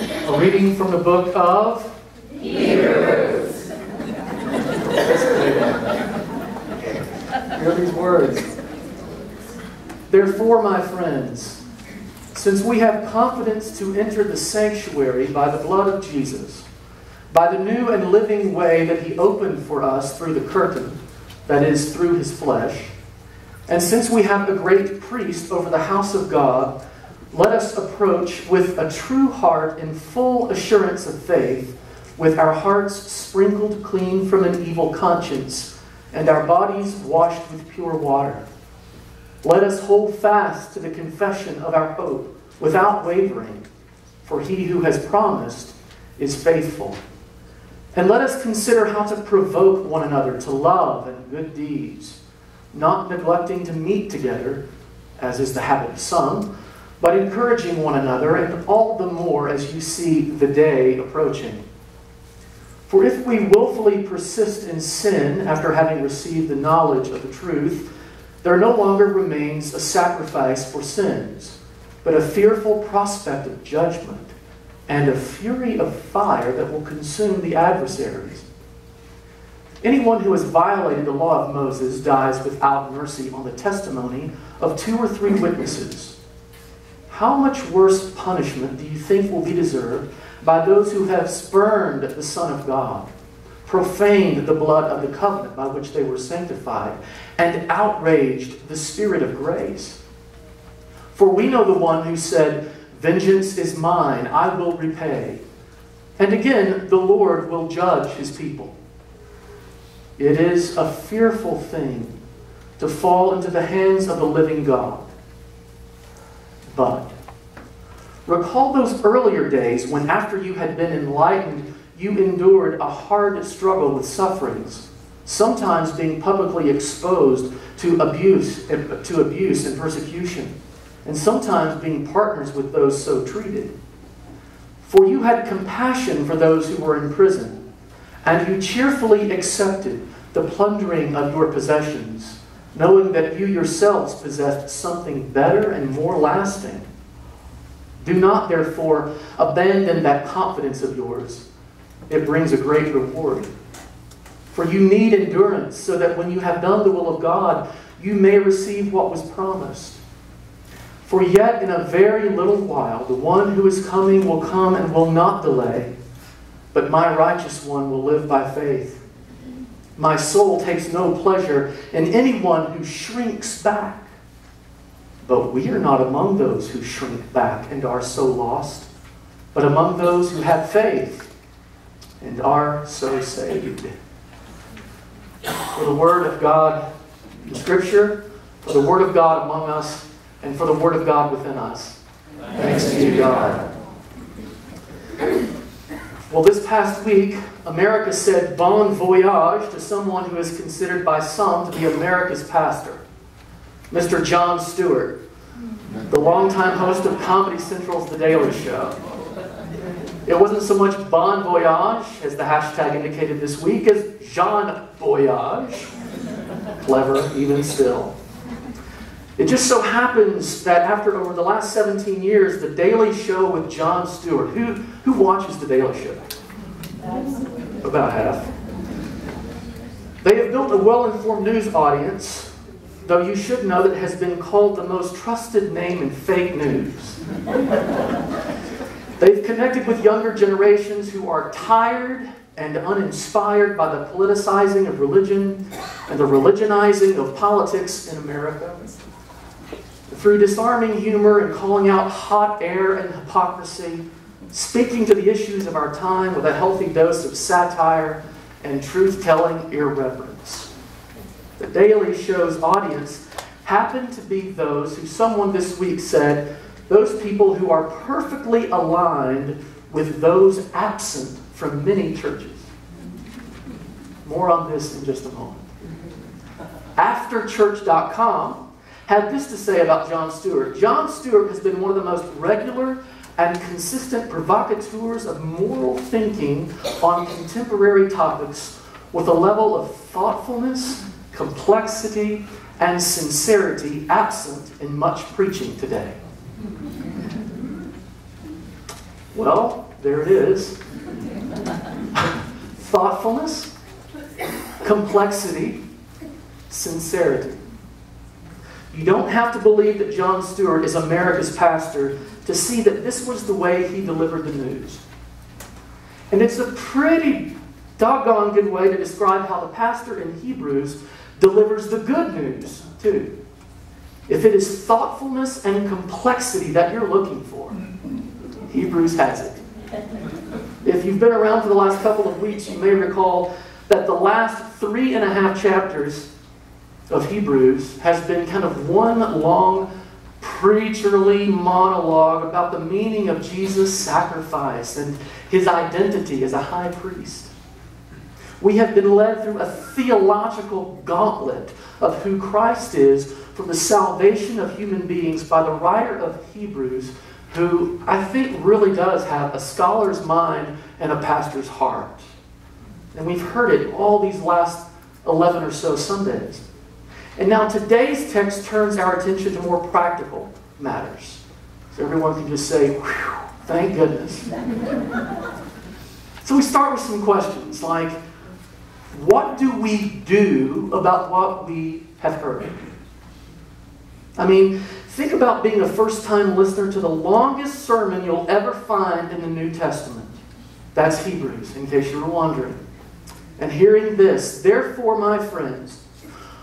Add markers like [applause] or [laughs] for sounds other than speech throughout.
A reading from the book of Hebrews. Hear these words. Therefore, my friends, since we have confidence to enter the sanctuary by the blood of Jesus, by the new and living way that he opened for us through the curtain, that is, through his flesh, and since we have a great priest over the house of God, let us approach with a true heart in full assurance of faith, with our hearts sprinkled clean from an evil conscience, and our bodies washed with pure water. Let us hold fast to the confession of our hope without wavering, for he who has promised is faithful. And let us consider how to provoke one another to love and good deeds, not neglecting to meet together, as is the habit of some, but encouraging one another, and all the more as you see the day approaching. For if we willfully persist in sin after having received the knowledge of the truth, there no longer remains a sacrifice for sins, but a fearful prospect of judgment and a fury of fire that will consume the adversaries. Anyone who has violated the law of Moses dies without mercy on the testimony of two or three witnesses. How much worse punishment do you think will be deserved by those who have spurned the Son of God, profaned the blood of the covenant by which they were sanctified, and outraged the Spirit of grace? For we know the one who said, Vengeance is mine, I will repay. And again, the Lord will judge his people. It is a fearful thing to fall into the hands of the living God. But recall those earlier days when, after you had been enlightened, you endured a hard struggle with sufferings, sometimes being publicly exposed to abuse, to abuse and persecution and sometimes being partners with those so treated. For you had compassion for those who were in prison, and you cheerfully accepted the plundering of your possessions, knowing that you yourselves possessed something better and more lasting. Do not, therefore, abandon that confidence of yours. It brings a great reward. For you need endurance, so that when you have done the will of God, you may receive what was promised. For yet in a very little while the one who is coming will come and will not delay, but my righteous one will live by faith. My soul takes no pleasure in anyone who shrinks back. But we are not among those who shrink back and are so lost, but among those who have faith and are so saved. For the Word of God in Scripture, for the Word of God among us, and for the Word of God within us. Thanks be to God. Well, this past week, America said bon voyage to someone who is considered by some to be America's pastor, Mr. Jon Stewart, the longtime host of Comedy Central's The Daily Show. It wasn't so much bon voyage, as the hashtag indicated this week, as Jon Voyage. Clever, even still. It just so happens that after over the last 17 years, The Daily Show with Jon Stewart, who, who watches The Daily Show? About half. They have built a well informed news audience, though you should know that it has been called the most trusted name in fake news. They've connected with younger generations who are tired and uninspired by the politicizing of religion and the religionizing of politics in America through disarming humor and calling out hot air and hypocrisy, speaking to the issues of our time with a healthy dose of satire and truth telling irreverence. The Daily Show's audience happened to be those who someone this week said, those people who are perfectly aligned with those absent from many churches. More on this in just a moment. Afterchurch.com had this to say about Jon Stewart. Jon Stewart has been one of the most regular and consistent provocateurs of moral thinking on contemporary topics with a level of thoughtfulness, complexity, and sincerity absent in much preaching today. Well, there it is. Thoughtfulness, complexity, sincerity. You don't have to believe that Jon Stewart is America's pastor to see that this was the way he delivered the news. And it's a pretty doggone good way to describe how the pastor in Hebrews delivers the good news, too. If it is thoughtfulness and complexity that you're looking for, Hebrews has it. If you've been around for the last couple of weeks, you may recall that the last three and a half chapters of Hebrews has been kind of one long preacherly monologue about the meaning of Jesus' sacrifice and his identity as a high priest. We have been led through a theological gauntlet of who Christ is for the salvation of human beings by the writer of Hebrews, who I think really does have a scholar's mind and a pastor's heart. And we've heard it all these last 11 or so Sundays. And now today's text turns our attention to more practical matters. So everyone can just say, thank goodness. [laughs] so we start with some questions like, what do we do about what we have heard? I mean, think about being a first time listener to the longest sermon you'll ever find in the New Testament. That's Hebrews, in case you were wondering. And hearing this, therefore, my friends,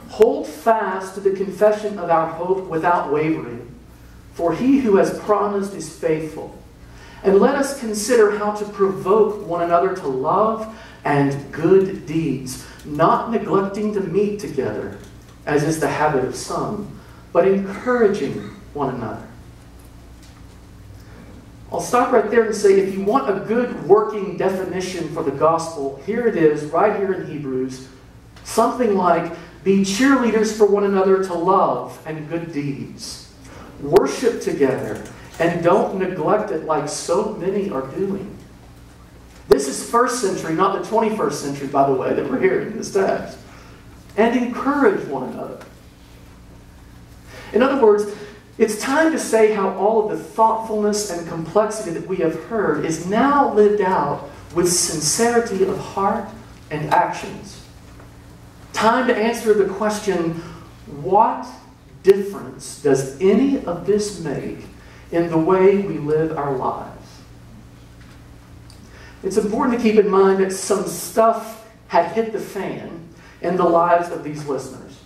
hold fast to the confession of our hope without wavering, for he who has promised is faithful. And let us consider how to provoke one another to love and good deeds, not neglecting to meet together, as is the habit of some, but encouraging one another. I'll stop right there and say if you want a good working definition for the gospel, here it is, right here in Hebrews. Something like be cheerleaders for one another to love and good deeds. Worship together and don't neglect it like so many are doing. This is first century, not the 21st century, by the way, that we're hearing in this text. And encourage one another. In other words, it's time to say how all of the thoughtfulness and complexity that we have heard is now lived out with sincerity of heart and actions. Time to answer the question what difference does any of this make in the way we live our lives? It's important to keep in mind that some stuff had hit the fan in the lives of these listeners.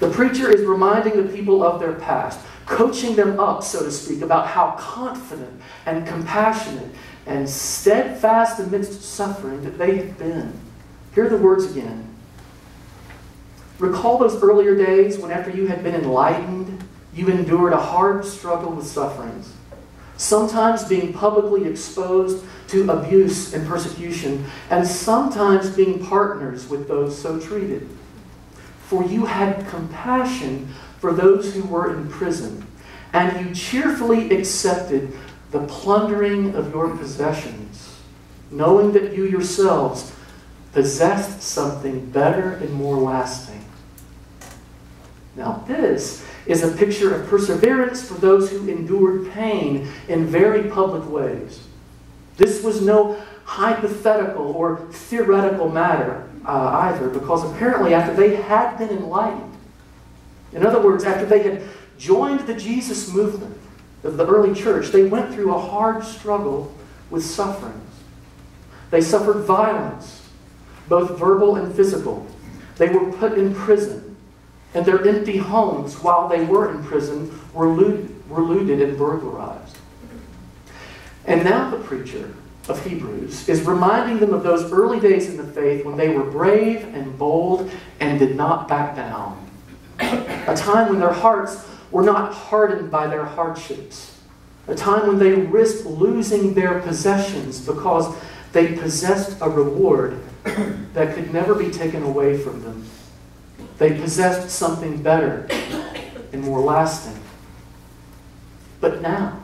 The preacher is reminding the people of their past, coaching them up, so to speak, about how confident and compassionate and steadfast amidst suffering that they have been. Hear the words again. Recall those earlier days when, after you had been enlightened, you endured a hard struggle with sufferings sometimes being publicly exposed to abuse and persecution, and sometimes being partners with those so treated. For you had compassion for those who were in prison, and you cheerfully accepted the plundering of your possessions, knowing that you yourselves possessed something better and more lasting. Now, this is a picture of perseverance for those who endured pain in very public ways. This was no hypothetical or theoretical matter uh, either, because apparently, after they had been enlightened, in other words, after they had joined the Jesus movement of the early church, they went through a hard struggle with sufferings. They suffered violence, both verbal and physical. They were put in prison and their empty homes while they were in prison were looted, were looted and burglarized. And now the preacher of Hebrews is reminding them of those early days in the faith when they were brave and bold and did not back down. A time when their hearts were not hardened by their hardships. A time when they risked losing their possessions because they possessed a reward that could never be taken away from them. They possessed something better and more lasting. But now,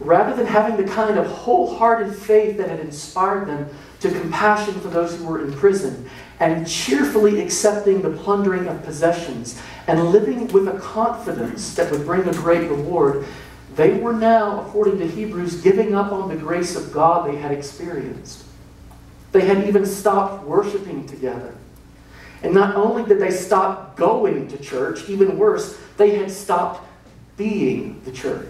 rather than having the kind of wholehearted faith that had inspired them to compassion for those who were in prison, and cheerfully accepting the plundering of possessions, and living with a confidence that would bring a great reward, They were now, according to Hebrews, giving up on the grace of God they had experienced. They had even stopped worshiping together. And not only did they stop going to church, even worse, they had stopped being the church.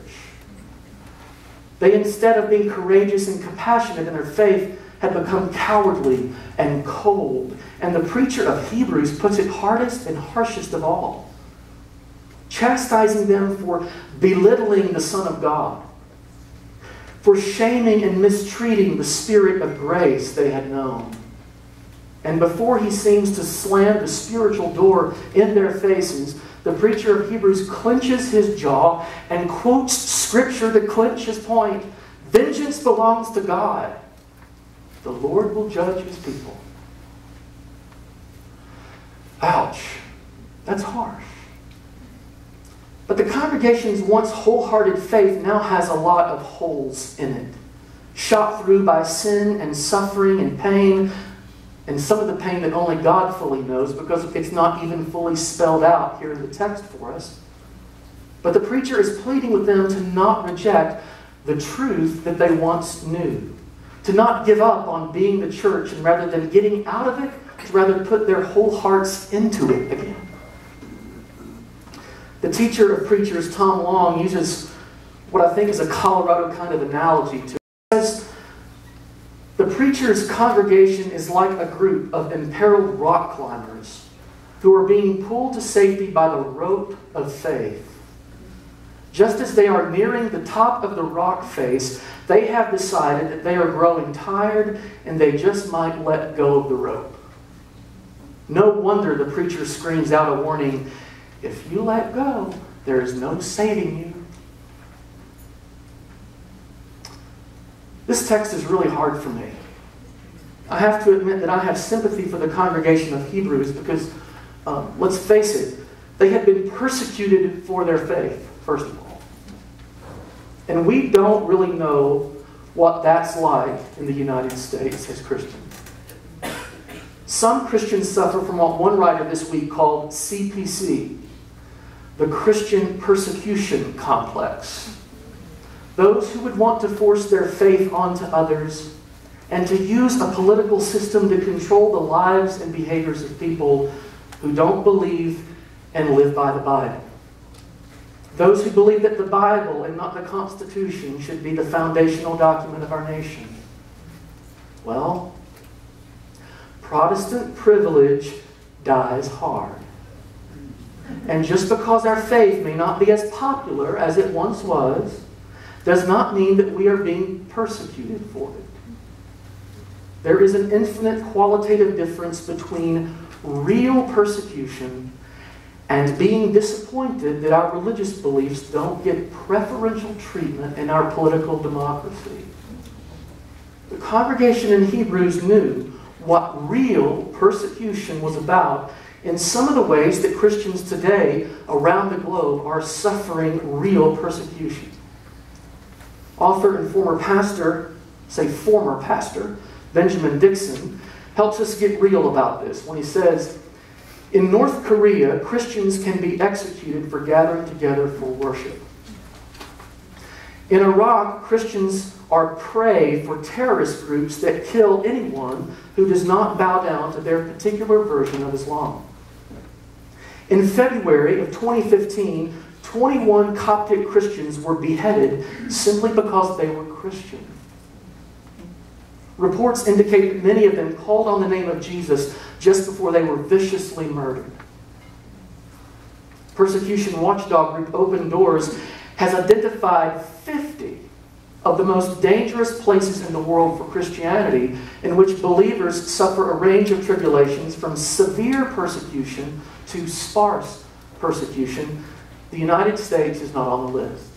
They, instead of being courageous and compassionate in their faith, had become cowardly and cold. And the preacher of Hebrews puts it hardest and harshest of all, chastising them for belittling the Son of God, for shaming and mistreating the Spirit of grace they had known. And before he seems to slam the spiritual door in their faces, the preacher of Hebrews clenches his jaw and quotes scripture to clinch his point. Vengeance belongs to God. The Lord will judge his people. Ouch. That's harsh. But the congregation's once wholehearted faith now has a lot of holes in it, shot through by sin and suffering and pain, and some of the pain that only God fully knows because it's not even fully spelled out here in the text for us. But the preacher is pleading with them to not reject the truth that they once knew, to not give up on being the church, and rather than getting out of it, to rather put their whole hearts into it again. The teacher of preachers, Tom Long, uses what I think is a Colorado kind of analogy to preacher's congregation is like a group of imperiled rock climbers who are being pulled to safety by the rope of faith. Just as they are nearing the top of the rock face, they have decided that they are growing tired and they just might let go of the rope. No wonder the preacher screams out a warning if you let go, there is no saving you. This text is really hard for me. I have to admit that I have sympathy for the congregation of Hebrews because, um, let's face it, they had been persecuted for their faith, first of all. And we don't really know what that's like in the United States as Christians. Some Christians suffer from what one writer this week called CPC, the Christian persecution complex. Those who would want to force their faith onto others and to use a political system to control the lives and behaviors of people who don't believe and live by the Bible. Those who believe that the Bible and not the Constitution should be the foundational document of our nation. Well, Protestant privilege dies hard. And just because our faith may not be as popular as it once was, does not mean that we are being persecuted for it. There is an infinite qualitative difference between real persecution and being disappointed that our religious beliefs don't get preferential treatment in our political democracy. The congregation in Hebrews knew what real persecution was about in some of the ways that Christians today around the globe are suffering real persecution. Author and former pastor, say former pastor, Benjamin Dixon, helps us get real about this when he says, In North Korea, Christians can be executed for gathering together for worship. In Iraq, Christians are prey for terrorist groups that kill anyone who does not bow down to their particular version of Islam. In February of 2015, 21 Coptic Christians were beheaded simply because they were Christian. Reports indicate that many of them called on the name of Jesus just before they were viciously murdered. Persecution watchdog group Open Doors has identified 50 of the most dangerous places in the world for Christianity in which believers suffer a range of tribulations from severe persecution to sparse persecution. The United States is not on the list.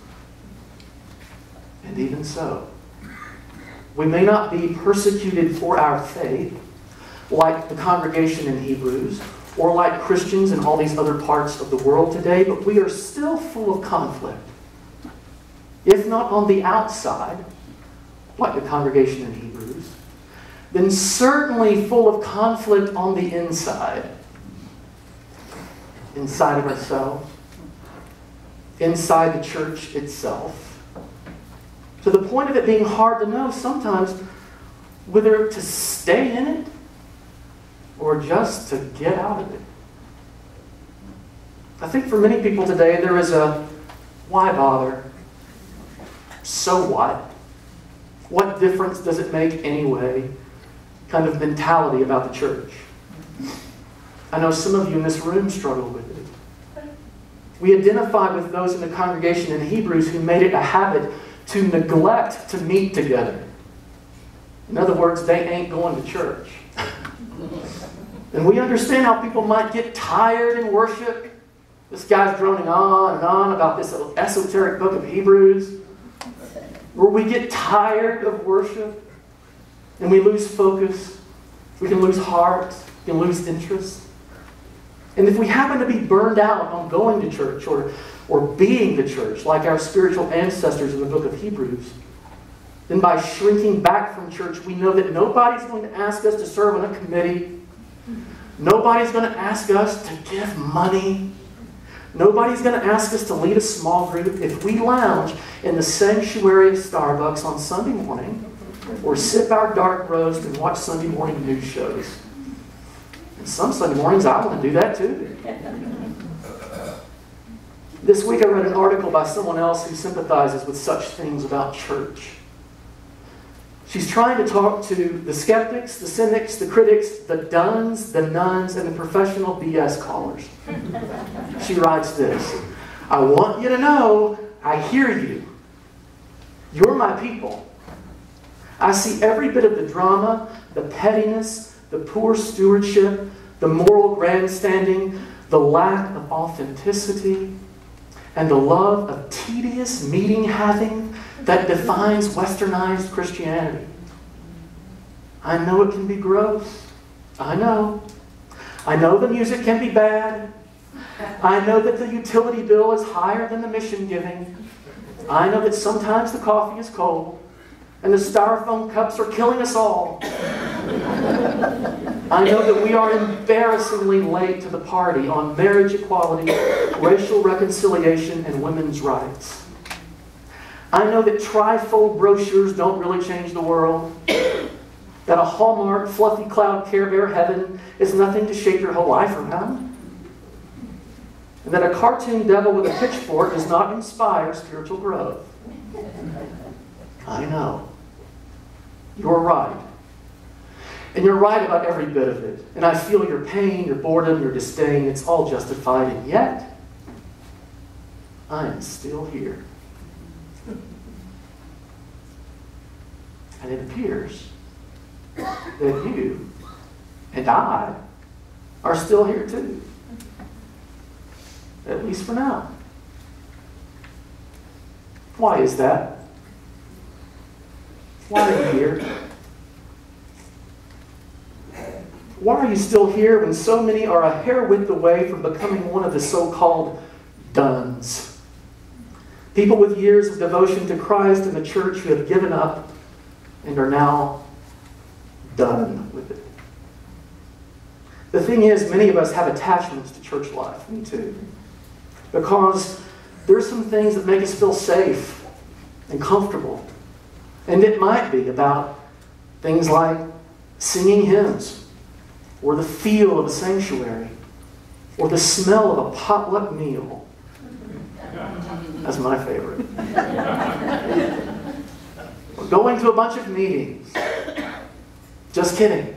And even so, we may not be persecuted for our faith, like the congregation in Hebrews, or like Christians in all these other parts of the world today, but we are still full of conflict. If not on the outside, like the congregation in Hebrews, then certainly full of conflict on the inside. Inside of ourselves, inside the church itself, To the point of it being hard to know sometimes whether to stay in it or just to get out of it. I think for many people today, there is a why bother? So what? What difference does it make anyway? Kind of mentality about the church. I know some of you in this room struggle with it. We identify with those in the congregation in Hebrews who made it a habit to neglect to meet together. In other words, they ain't going to church. and we understand how people might get tired in worship. This guy's droning on and on about this esoteric book of Hebrews, where we get tired of worship and we lose focus. We can lose heart, we can lose interest. And if we happen to be burned out on going to church or, or being the church, like our spiritual ancestors in the book of Hebrews, then by shrinking back from church, we know that nobody's going to ask us to serve on a committee. Nobody's going to ask us to give money. Nobody's going to ask us to lead a small group if we lounge in the sanctuary of Starbucks on Sunday morning or sip our dark roast and watch Sunday morning news shows. And some Sunday mornings I want to do that too. This week I read an article by someone else who sympathizes with such things about church. She's trying to talk to the skeptics, the cynics, the critics, the dones, the nuns, and the professional BS callers. She writes this I want you to know I hear you. You're my people. I see every bit of the drama, the pettiness, the poor stewardship, the moral grandstanding, the lack of authenticity, and the love of tedious meeting having that defines westernized Christianity. I know it can be gross. I know. I know the music can be bad. I know that the utility bill is higher than the mission giving. I know that sometimes the coffee is cold and the styrofoam cups are killing us all. I know that we are embarrassingly late to the party on marriage equality, racial reconciliation, and women's rights. I know that trifold brochures don't really change the world. That a Hallmark fluffy cloud Care Bear heaven is nothing to shape your whole life around. And that a cartoon devil with a pitchfork does not inspire spiritual growth. I know. You're right. And you're right about every bit of it. And I feel your pain, your boredom, your disdain. It's all justified. And yet, I am still here. And it appears that you and I are still here too. At least for now. Why is that? Why are you here? Why are you still here when so many are a hair width away from becoming one of the so called dones? People with years of devotion to Christ and the church who have given up and are now done with it. The thing is, many of us have attachments to church life. Me too. Because there's some things that make us feel safe and comfortable. And it might be about things like singing hymns, or the feel of a sanctuary, or the smell of a potluck meal. That's my favorite. or going to a bunch of meetings. Just kidding.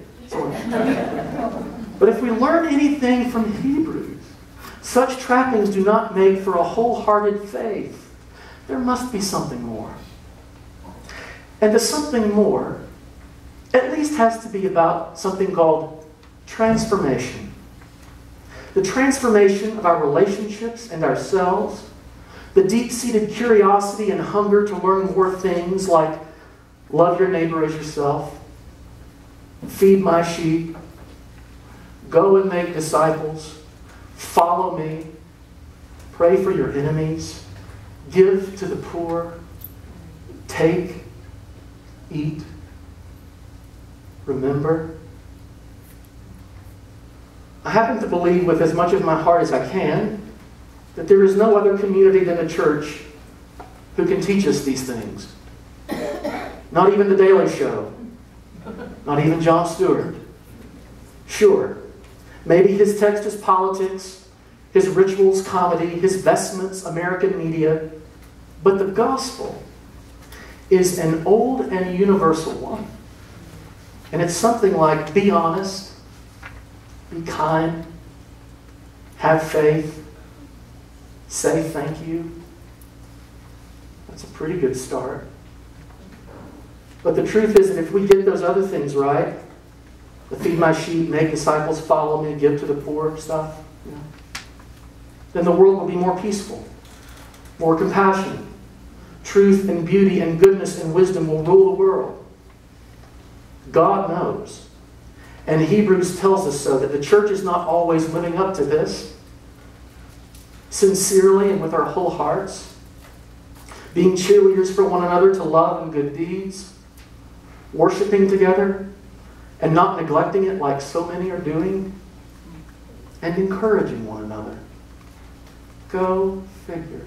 But if we learn anything from Hebrews, such trappings do not make for a wholehearted faith. There must be something more. And the something more. At least has to be about something called transformation. The transformation of our relationships and ourselves, the deep seated curiosity and hunger to learn more things like love your neighbor as yourself, feed my sheep, go and make disciples, follow me, pray for your enemies, give to the poor, take eat, remember. I happen to believe with as much of my heart as I can that there is no other community than the church who can teach us these things. Not even The Daily Show. Not even Jon Stewart. Sure, maybe his text is politics, his rituals comedy, his vestments American media, but the gospel is an old and universal one. And it's something like be honest, be kind, have faith, say thank you. That's a pretty good start. But the truth is that if we get those other things right, the feed my sheep, make disciples, follow me, give to the poor stuff, you know, then the world will be more peaceful, more compassionate. Truth and beauty and goodness and wisdom will rule the world. God knows. And Hebrews tells us so that the church is not always living up to this sincerely and with our whole hearts, being cheerleaders for one another to love and good deeds, worshiping together, and not neglecting it like so many are doing, and encouraging one another. Go figure.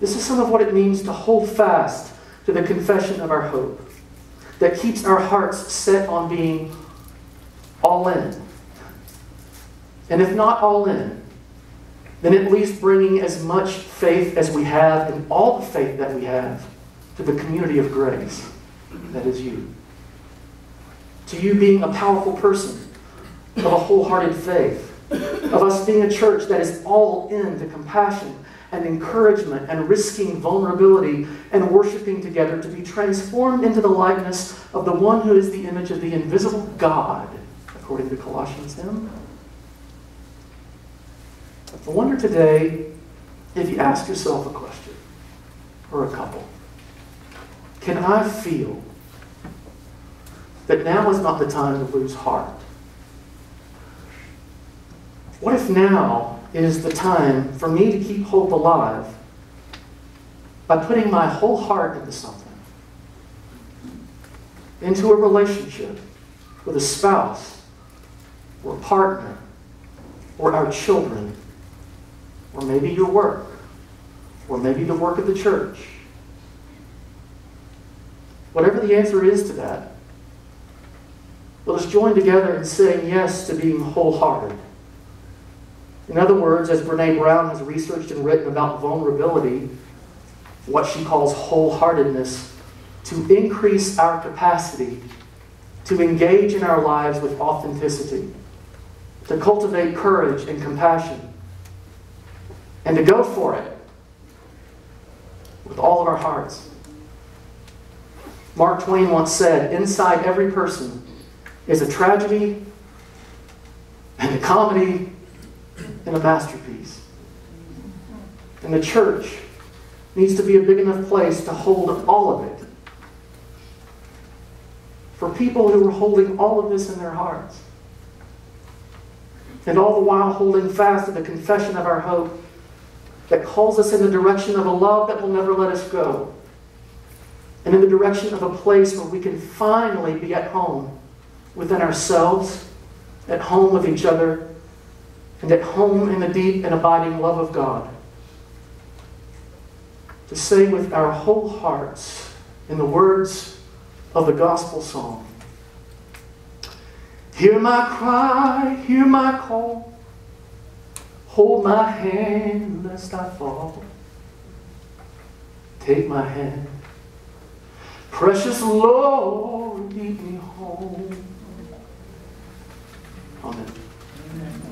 This is some of what it means to hold fast to the confession of our hope that keeps our hearts set on being all in. And if not all in, then at least bringing as much faith as we have and all the faith that we have to the community of grace that is you. To you being a powerful person of a wholehearted faith, of us being a church that is all in to compassion and encouragement and risking vulnerability and worshiping together to be transformed into the likeness of the one who is the image of the invisible God, according to Colossians hymn. I wonder today if you ask yourself a question, or a couple. Can I feel that now is not the time to lose heart? What if now is the time for me to keep hope alive by putting my whole heart into something? Into a relationship with a spouse, or a partner, or our children, or maybe your work, or maybe the work of the church. Whatever the answer is to that, let us join together in saying yes to being wholehearted. In other words, as Brene Brown has researched and written about vulnerability, what she calls wholeheartedness, to increase our capacity to engage in our lives with authenticity, to cultivate courage and compassion, and to go for it with all of our hearts. Mark Twain once said, Inside every person is a tragedy and a comedy a masterpiece. And the church needs to be a big enough place to hold all of it. For people who are holding all of this in their hearts. And all the while holding fast to the confession of our hope that calls us in the direction of a love that will never let us go. And in the direction of a place where we can finally be at home within ourselves, at home with each other, and at home in the deep and abiding love of God. To say with our whole hearts, in the words of the gospel song, Hear my cry, hear my call, hold my hand lest I fall. Take my hand, precious Lord, lead me home. Amen. Amen.